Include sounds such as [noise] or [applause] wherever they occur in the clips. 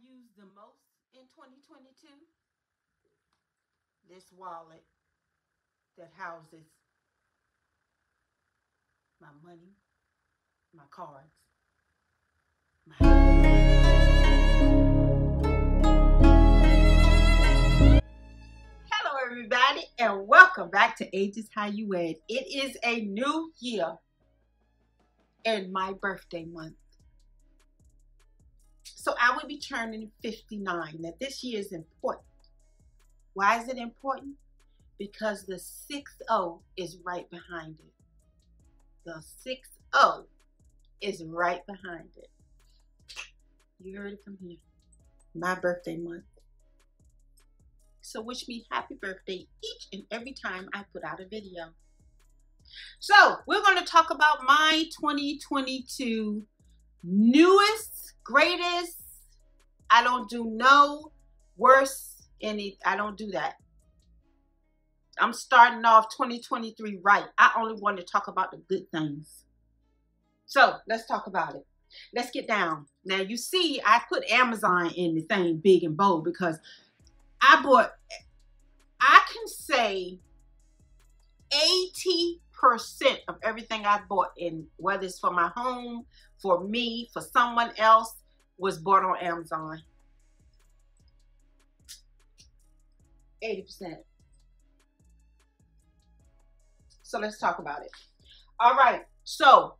use the most in 2022? This wallet that houses my money, my cards, Hello everybody and welcome back to Ages How You Wed. It is a new year and my birthday month. So I will be turning 59. Now this year is important. Why is it important? Because the 6-0 is right behind it. The 6-0 is right behind it. You heard it from here. My birthday month. So wish me happy birthday each and every time I put out a video. So we're going to talk about my 2022 newest, greatest. I don't do no worse any. I don't do that. I'm starting off 2023 right. I only want to talk about the good things. So let's talk about it. Let's get down. Now you see, I put Amazon in the thing big and bold because I bought, I can say 80% of everything I bought in, whether it's for my home, for me, for someone else, was bought on Amazon. 80%. So let's talk about it. All right. So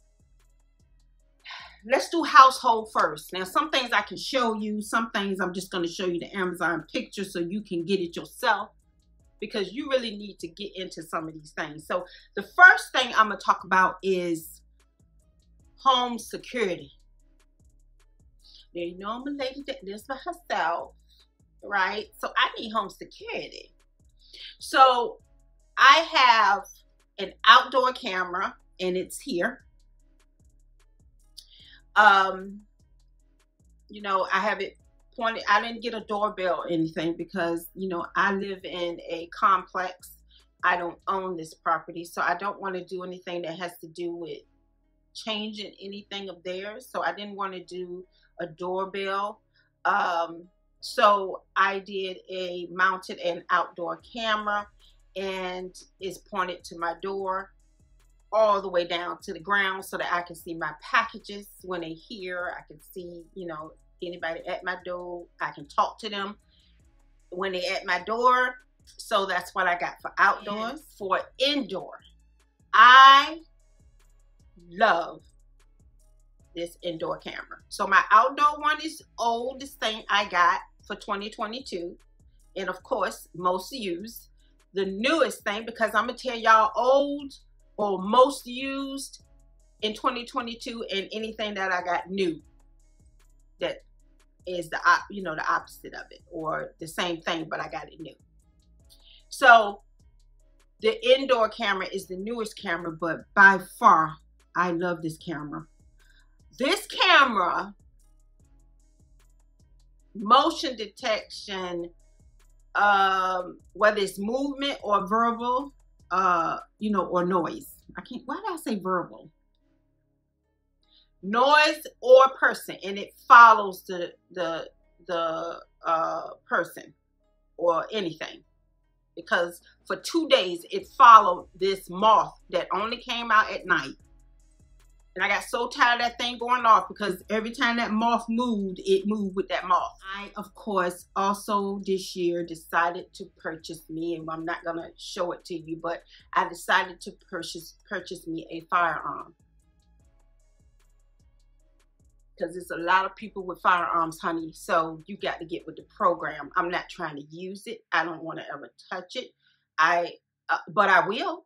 let's do household first. Now, some things I can show you. Some things I'm just going to show you the Amazon picture so you can get it yourself because you really need to get into some of these things. So the first thing I'm going to talk about is home security. Now, you know I'm a lady that lives by herself, right? So I need home security. So I have an outdoor camera and it's here um, you know, I have it pointed. I didn't get a doorbell or anything because, you know, I live in a complex. I don't own this property, so I don't want to do anything that has to do with changing anything of theirs. So I didn't want to do a doorbell. Um, so I did a mounted and outdoor camera and is pointed to my door all the way down to the ground so that I can see my packages when they here. I can see, you know, anybody at my door. I can talk to them when they at my door. So that's what I got for outdoors. For indoor, I love this indoor camera. So my outdoor one is oldest thing I got for 2022. And of course, most used. The newest thing, because I'm going to tell y'all old or most used in 2022 and anything that I got new that is the you know the opposite of it or the same thing but I got it new. So the indoor camera is the newest camera but by far I love this camera. This camera motion detection um whether it's movement or verbal uh, you know, or noise. I can't, why did I say verbal? Noise or person, and it follows the, the, the uh, person or anything. Because for two days, it followed this moth that only came out at night and I got so tired of that thing going off because every time that moth moved, it moved with that moth. I, of course, also this year decided to purchase me, and I'm not to show it to you, but I decided to purchase, purchase me a firearm. Because there's a lot of people with firearms, honey, so you got to get with the program. I'm not trying to use it. I don't want to ever touch it. I, uh, but I will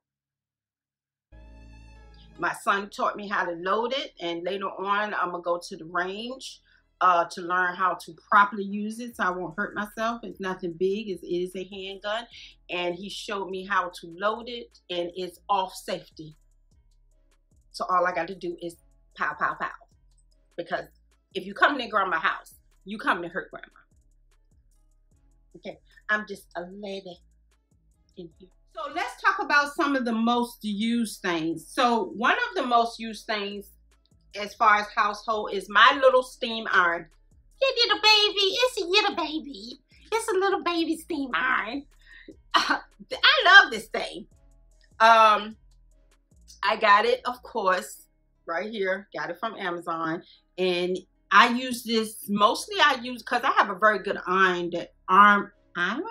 my son taught me how to load it, and later on, I'm gonna go to the range uh, to learn how to properly use it so I won't hurt myself. It's nothing big, it's, it is a handgun, and he showed me how to load it, and it's off safety. So all I got to do is pow, pow, pow. Because if you come to grandma's house, you come to hurt grandma. Okay, I'm just a lady in here. So let's talk about some of the most used things. So one of the most used things as far as household is my little steam iron. Your little baby. It's a little baby. It's a little baby steam iron. Uh, I love this thing. Um, I got it, of course, right here. Got it from Amazon. And I use this, mostly I use, because I have a very good iron that arm, iron?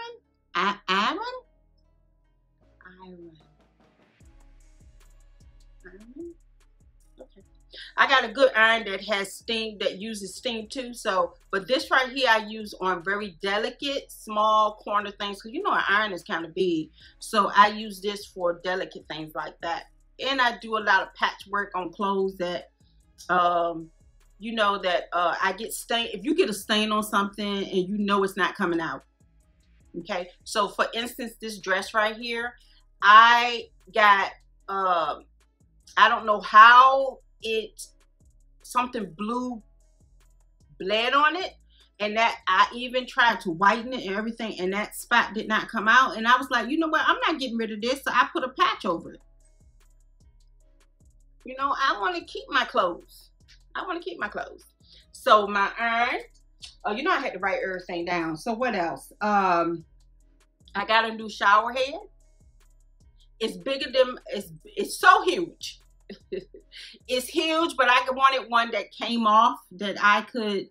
I, iron? Iron. Iron? Okay. I got a good iron that has steam, that uses steam too. So, but this right here I use on very delicate, small corner things. Because you know an iron is kind of big. So I use this for delicate things like that. And I do a lot of patchwork on clothes that, um, you know, that uh, I get stain. If you get a stain on something and you know it's not coming out. Okay. So for instance, this dress right here, I got, um, I don't know how it something blue bled on it and that I even tried to whiten it and everything and that spot did not come out and I was like you know what I'm not getting rid of this so I put a patch over it you know I want to keep my clothes I want to keep my clothes. So my iron oh you know I had to write everything down. So what else? Um I got a new shower head. It's bigger than it's it's so huge. [laughs] It's huge, but I wanted one that came off that I could,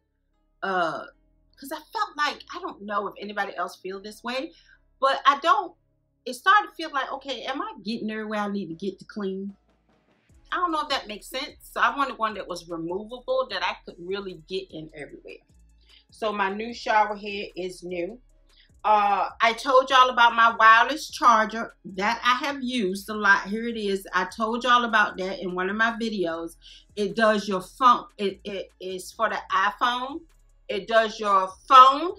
uh, because I felt like, I don't know if anybody else feel this way, but I don't, it started to feel like, okay, am I getting there where I need to get to clean? I don't know if that makes sense. So I wanted one that was removable that I could really get in everywhere. So my new shower head is new. Uh, I told y'all about my wireless charger that I have used a lot. Here it is. I told y'all about that in one of my videos. It does your phone. It, it is for the iPhone. It does your phone.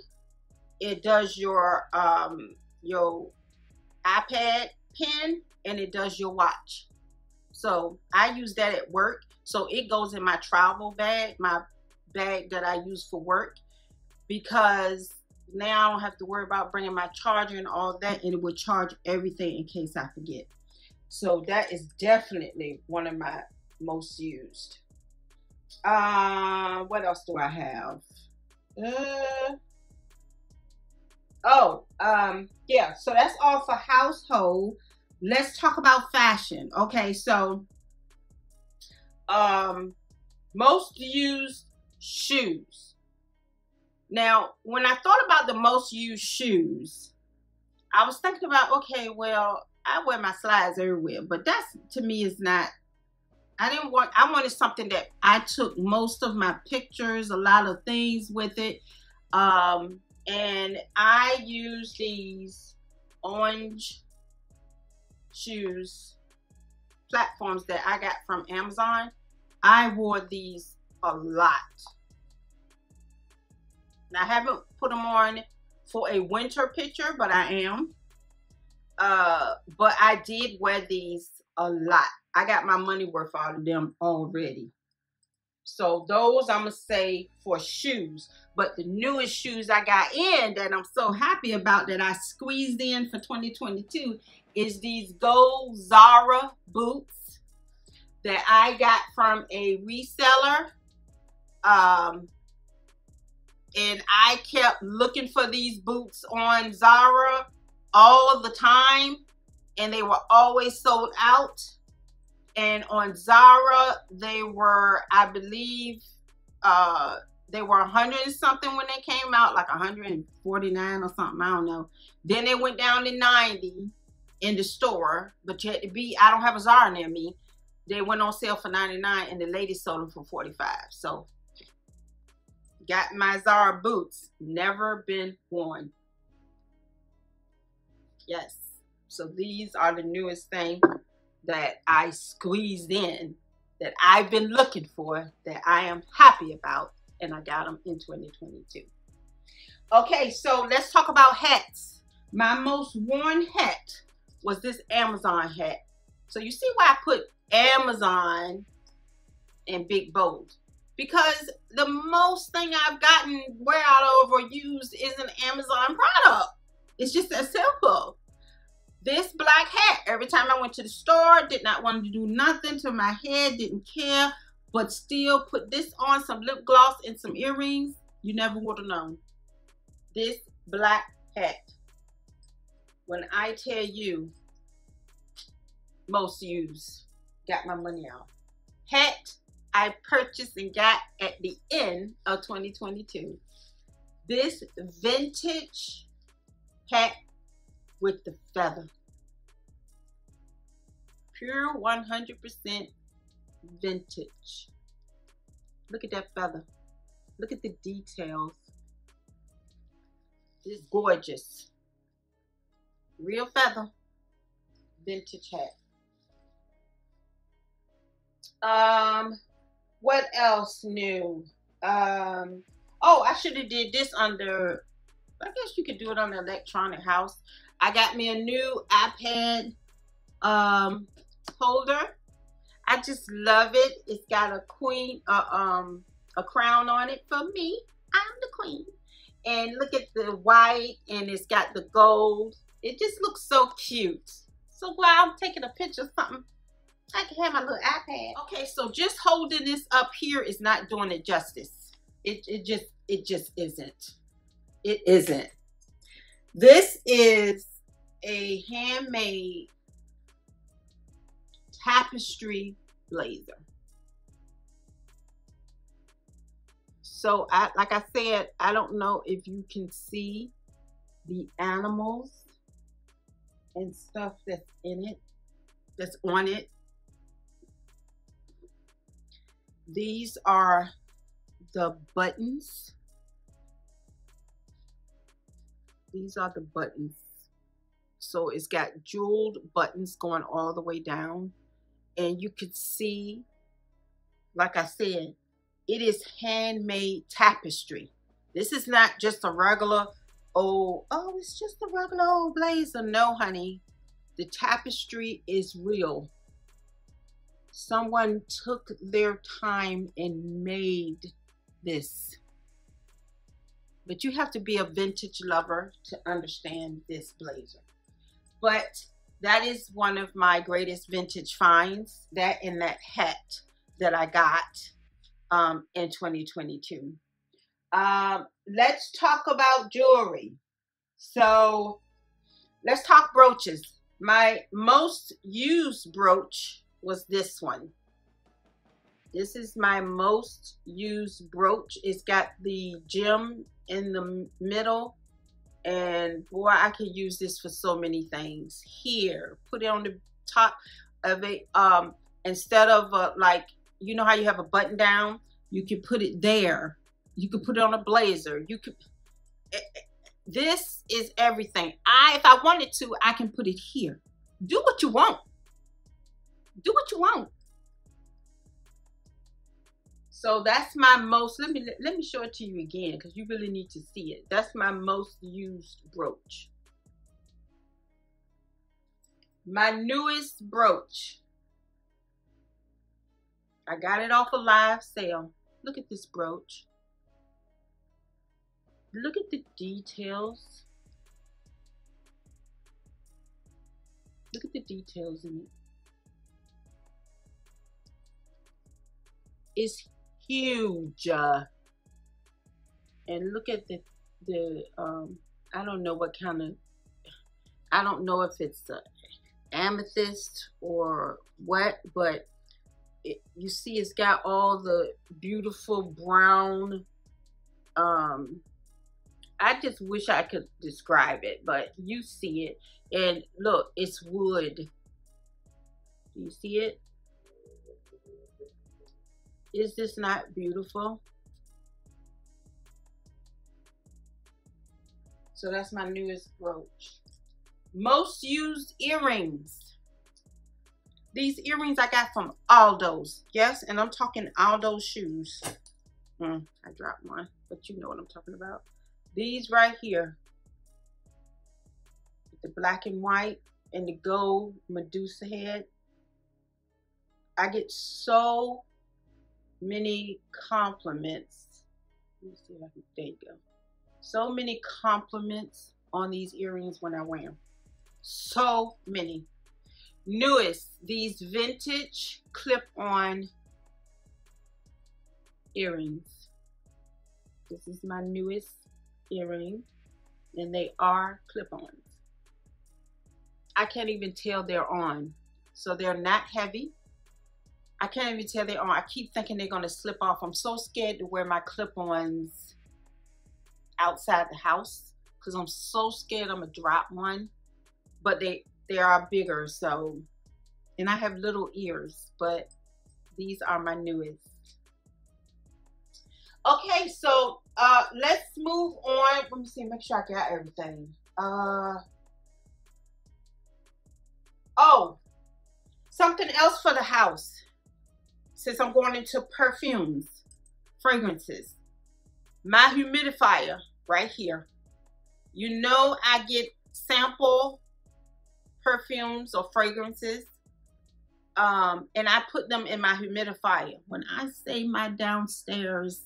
It does your um your iPad pen and it does your watch. So I use that at work. So it goes in my travel bag, my bag that I use for work because now I don't have to worry about bringing my charger and all that, and it will charge everything in case I forget. So that is definitely one of my most used. Uh, what else do I have? Uh, oh, um, yeah. So that's all for household. Let's talk about fashion. Okay, so um, most used shoes. Now, when I thought about the most used shoes, I was thinking about, okay, well, I wear my slides everywhere, but that's to me is not. I didn't want. I wanted something that I took most of my pictures, a lot of things with it, um, and I use these orange shoes platforms that I got from Amazon. I wore these a lot now, I haven't put them on for a winter picture, but I am. Uh, but I did wear these a lot. I got my money worth out of them already. So those I'm gonna say for shoes. But the newest shoes I got in that I'm so happy about that I squeezed in for 2022 is these gold Zara boots that I got from a reseller. Um, and I kept looking for these boots on Zara all the time and they were always sold out. And on Zara, they were, I believe, uh, they were 100 something when they came out, like 149 or something, I don't know. Then they went down to 90 in the store, but you had to be, I don't have a Zara near me. They went on sale for 99 and the lady sold them for 45. So Got my Zara boots. Never been worn. Yes. So these are the newest thing that I squeezed in that I've been looking for that I am happy about and I got them in 2022. Okay, so let's talk about hats. My most worn hat was this Amazon hat. So you see why I put Amazon in big bold because the most thing I've gotten wear out of or used is an Amazon product. It's just that simple. This black hat, every time I went to the store, did not want to do nothing to my head, didn't care, but still put this on, some lip gloss and some earrings. You never would have known. This black hat, when I tell you, most use, got my money out. Hat I purchased and got at the end of 2022. This vintage hat with the feather. Pure 100% vintage. Look at that feather. Look at the details. It's gorgeous. Real feather. Vintage hat. Um, what else new? Um, oh, I should have did this under, I guess you could do it on the electronic house. I got me a new iPad um, holder. I just love it. It's got a queen, uh, um, a crown on it for me. I'm the queen. And look at the white and it's got the gold. It just looks so cute. So while I'm taking a picture of something, I can have my little iPad. Okay, so just holding this up here is not doing it justice. It, it just, it just isn't. It isn't. This is a handmade tapestry blazer. So I like I said, I don't know if you can see the animals and stuff that's in it, that's on it. These are the buttons. These are the buttons. So it's got jeweled buttons going all the way down. And you could see, like I said, it is handmade tapestry. This is not just a regular old, oh, it's just a regular old blazer. No, honey. The tapestry is real someone took their time and made this. But you have to be a vintage lover to understand this blazer. But that is one of my greatest vintage finds, that and that hat that I got um, in 2022. Um, let's talk about jewelry. So let's talk brooches. My most used brooch was this one. This is my most used brooch. It's got the gem in the middle. And boy, I can use this for so many things. Here, put it on the top of it. Um, instead of uh, like, you know how you have a button down? You can put it there. You could put it on a blazer. You could, eh, eh, this is everything. I, if I wanted to, I can put it here. Do what you want do what you want. So that's my most, let me, let me show it to you again because you really need to see it. That's my most used brooch. My newest brooch. I got it off a live sale. Look at this brooch. Look at the details. Look at the details in it. it. is huge. And look at the the um I don't know what kind of I don't know if it's a amethyst or what, but it, you see it's got all the beautiful brown um I just wish I could describe it, but you see it. And look, it's wood. Do you see it? Is this not beautiful? So that's my newest brooch. Most used earrings. These earrings I got from Aldo's. Yes, and I'm talking Aldo's shoes. Mm, I dropped one, but you know what I'm talking about. These right here. The black and white and the gold Medusa head. I get so many compliments. Let me see if I can, there you go. So many compliments on these earrings when I wear them. So many. Newest, these vintage clip-on earrings. This is my newest earring, and they are clip-ons. I can't even tell they're on. So they're not heavy. I can't even tell they're on. I keep thinking they're to slip off. I'm so scared to wear my clip-ons outside the house because I'm so scared I'm to drop one. But they, they are bigger, so... And I have little ears, but these are my newest. Okay, so uh, let's move on. Let me see, make sure I got everything. Uh, oh, something else for the house. Since I'm going into perfumes, fragrances. My humidifier right here. You know I get sample perfumes or fragrances um, and I put them in my humidifier. When I say my downstairs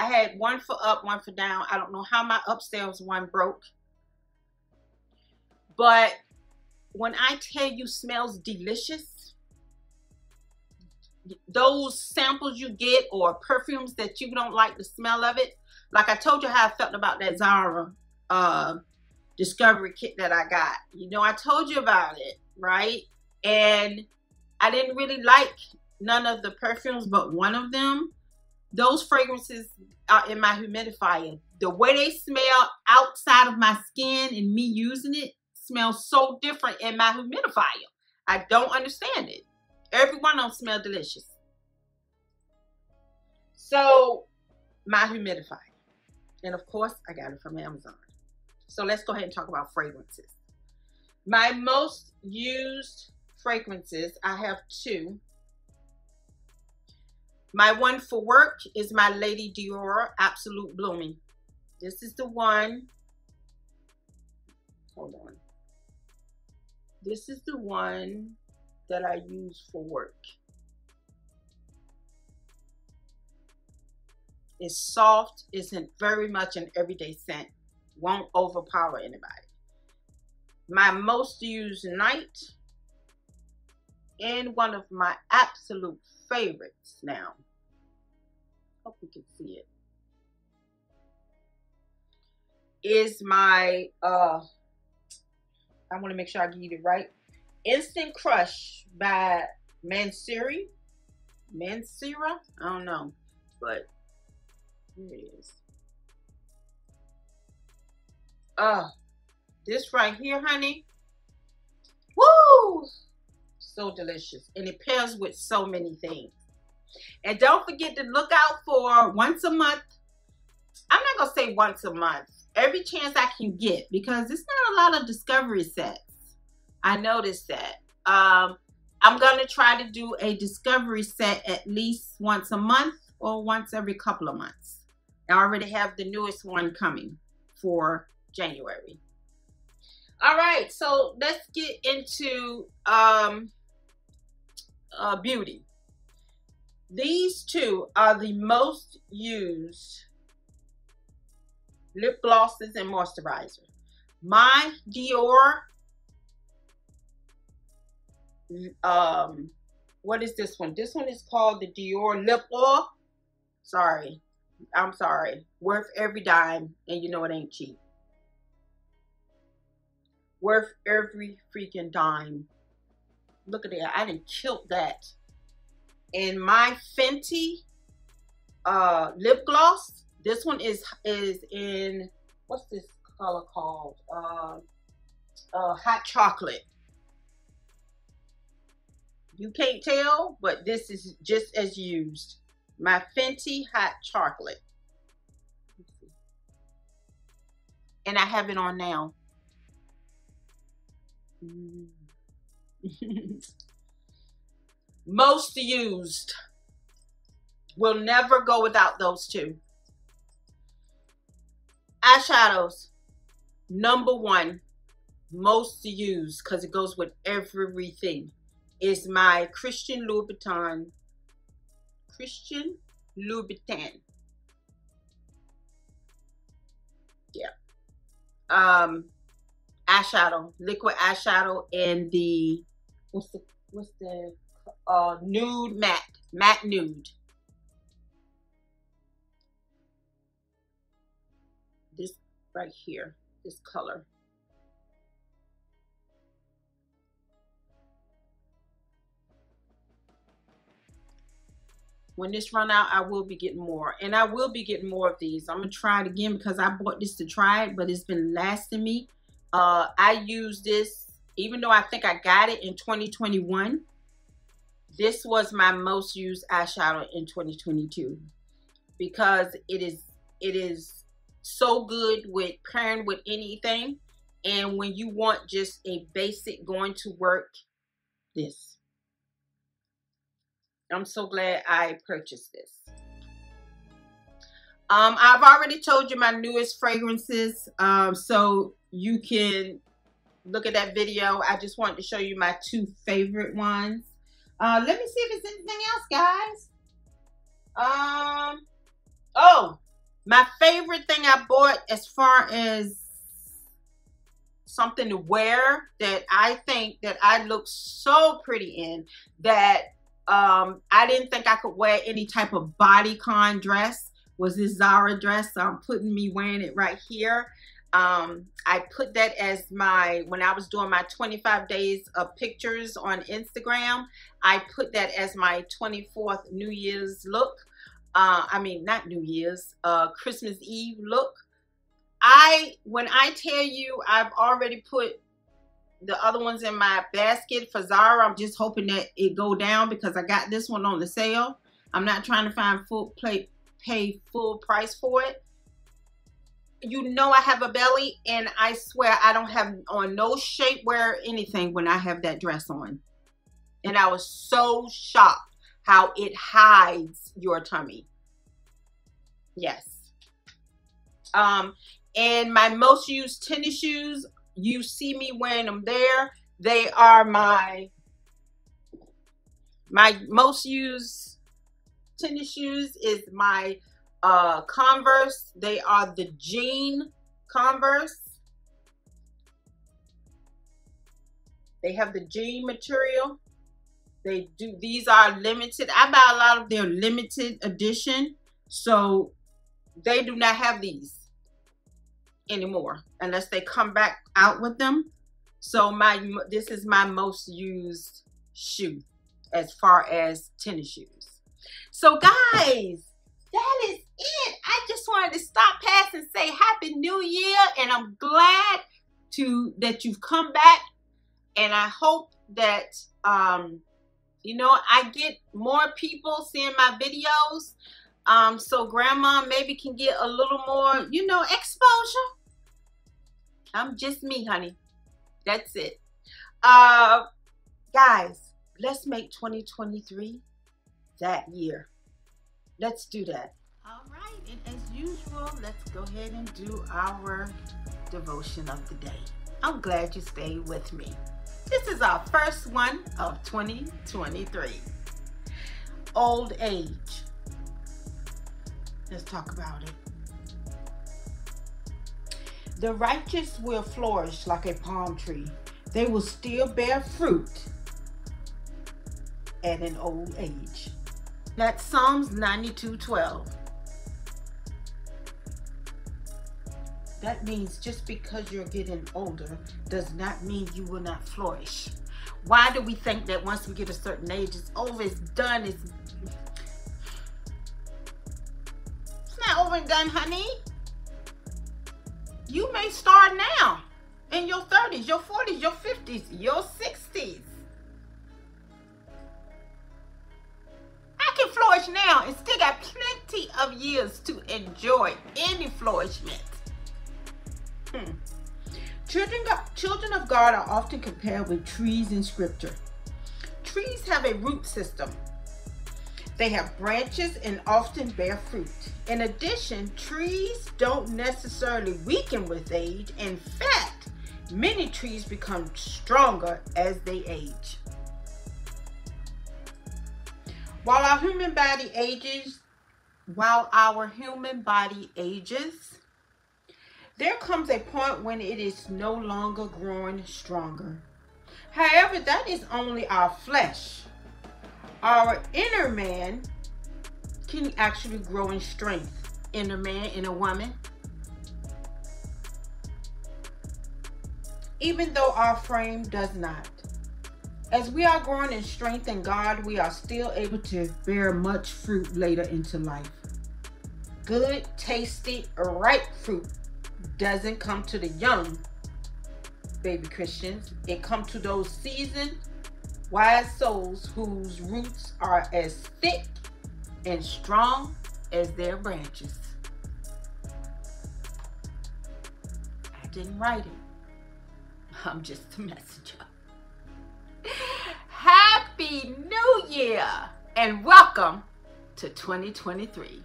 I had one for up, one for down. I don't know how my upstairs one broke. But when I tell you smells delicious, those samples you get or perfumes that you don't like the smell of it, like I told you how I felt about that Zara uh, discovery kit that I got. You know, I told you about it, right? And I didn't really like none of the perfumes but one of them those fragrances are in my humidifier. The way they smell outside of my skin and me using it smells so different in my humidifier. I don't understand it. Everyone don't smell delicious. So my humidifier. And of course, I got it from Amazon. So let's go ahead and talk about fragrances. My most used fragrances, I have two. My one for work is my Lady Dior Absolute Blooming. This is the one. Hold on. This is the one that I use for work. It's soft, isn't very much an everyday scent, won't overpower anybody. My most used night and one of my absolute favorites now. Hope you can see it. Is my uh I want to make sure I get it right. Instant Crush by Mansiri. Mansira? I don't know. But here it is. Uh this right here, honey. Woo! So delicious. And it pairs with so many things. And don't forget to look out for once a month. I'm not going to say once a month. Every chance I can get because it's not a lot of discovery sets. I noticed that. Um, I'm going to try to do a discovery set at least once a month or once every couple of months. I already have the newest one coming for January. All right, so let's get into um, uh, Beauty. These two are the most used lip glosses and moisturizer. My Dior, um, what is this one? This one is called the Dior Lip Oil. Sorry, I'm sorry. Worth every dime, and you know it ain't cheap. Worth every freaking dime. Look at that. I didn't kill that. And my Fenty uh, lip gloss. This one is is in what's this color called? Uh, uh, hot chocolate. You can't tell, but this is just as used. My Fenty hot chocolate. And I have it on now. Mm. [laughs] Most used. Will never go without those two. Eyeshadows. Number one. Most used because it goes with everything. Is my Christian Louboutin. Christian Louboutin. Yeah. Um, eyeshadow, liquid eyeshadow in the what's the what's the uh nude matte matte nude. this right here, this color. when this run out i will be getting more and i will be getting more of these i'm gonna try it again because i bought this to try it but it's been lasting me uh i use this even though i think i got it in 2021 this was my most used eyeshadow in 2022 because it is it is so good with pairing with anything. And when you want just a basic going to work this. I'm so glad I purchased this. Um, I've already told you my newest fragrances, um, so you can look at that video. I just wanted to show you my two favorite ones. Uh, let me see if there's anything else, guys. Um, oh, my favorite thing I bought as far as something to wear that I think that I look so pretty in that um, I didn't think I could wear any type of bodycon dress. Was this Zara dress? So I'm putting me wearing it right here. Um, I put that as my, when I was doing my 25 days of pictures on Instagram, I put that as my 24th New Year's look. Uh, I mean, not New Year's, uh, Christmas Eve look. I, when I tell you, I've already put the other ones in my basket for Zara. I'm just hoping that it go down because I got this one on the sale. I'm not trying to find full play, pay full price for it. You know I have a belly and I swear I don't have on no shapewear anything when I have that dress on. And I was so shocked how it hides your tummy. Yes. Um, and my most used tennis shoes you see me wearing them there. They are my my most used tennis shoes is my uh, Converse. They are the jean Converse. They have the jean material. They do, these are limited. I buy a lot of their limited edition. So they do not have these anymore unless they come back out with them. So my this is my most used shoe as far as tennis shoes. So guys, that is it. I just wanted to stop past and say happy new year and I'm glad to that you've come back and I hope that um you know I get more people seeing my videos um so grandma maybe can get a little more you know exposure I'm just me, honey. That's it. Uh, guys, let's make 2023 that year. Let's do that. All right, and as usual, let's go ahead and do our devotion of the day. I'm glad you stayed with me. This is our first one of 2023. Old age. Let's talk about it. The righteous will flourish like a palm tree. They will still bear fruit at an old age. That's Psalms 92:12. That means just because you're getting older does not mean you will not flourish. Why do we think that once we get a certain age, it's over, it's done, it's... It's not over and done, honey you may start now in your 30s, your 40s, your 50s, your 60s. I can flourish now and still got plenty of years to enjoy any flourishment. Hmm. Children, children of God are often compared with trees in scripture. Trees have a root system they have branches and often bear fruit. In addition, trees don't necessarily weaken with age. In fact, many trees become stronger as they age. While our human body ages, while our human body ages, there comes a point when it is no longer growing stronger. However, that is only our flesh our inner man can actually grow in strength. Inner man in a woman. even though our frame does not. As we are growing in strength in God, we are still able to bear much fruit later into life. Good, tasty, ripe fruit doesn't come to the young baby Christians. It comes to those seasoned, wise souls whose roots are as thick and strong as their branches. I didn't write it. I'm just a messenger. [laughs] Happy New Year and welcome to 2023.